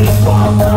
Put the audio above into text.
Bye.